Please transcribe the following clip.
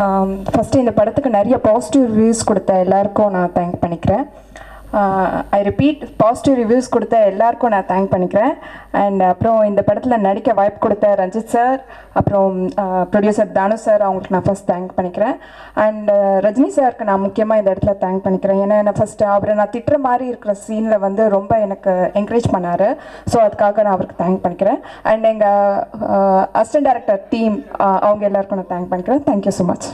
Um, first இந்த படத்துக்கு நிறைய பாசிட்டிவ் ரிவ்யூஸ் கொடுத்த எல்லாருக்கும் நான் தேங்க் பண்ணிக்கிறேன். ஐ ரிப்பீட் பாசிட்டிவ் ரிவ்யூஸ் கொடுத்த எல்லாருக்கும் நான் தேங்க் பண்ணிக்கிறேன். அண்ட் அப்புறம் இந்த படத்தில் நடிக்க வாய்ப்பு கொடுத்த ரஞ்சித் சார் அப்புறம் uh, ப்ரொடியூசர் தானு சார் அவங்களுக்கு நான் ஃபஸ்ட் தேங்க் பண்ணிக்கிறேன். அண்ட் uh, ரஜினி சாருக்கு நான் முக்கியமாக இந்த இடத்துல தேங்க் பண்ணிக்கிறேன். ஏன்னா நான் ஃபஸ்ட்டு அவரை நான் திட்டுற மாதிரி இருக்கிற சீனில் வந்து ரொம்ப எனக்கு என்கரேஜ் பண்ணார். ஸோ அதுக்காக நான் அவருக்கு தேங்க் பண்ணிக்கிறேன். அண்ட் எங்கள் அசிஸ்டன்ட் டேரக்டர் டீம் அவங்க எல்லாருக்கும் நான் தேங்க் பண்ணிக்கிறேன். Thank you so much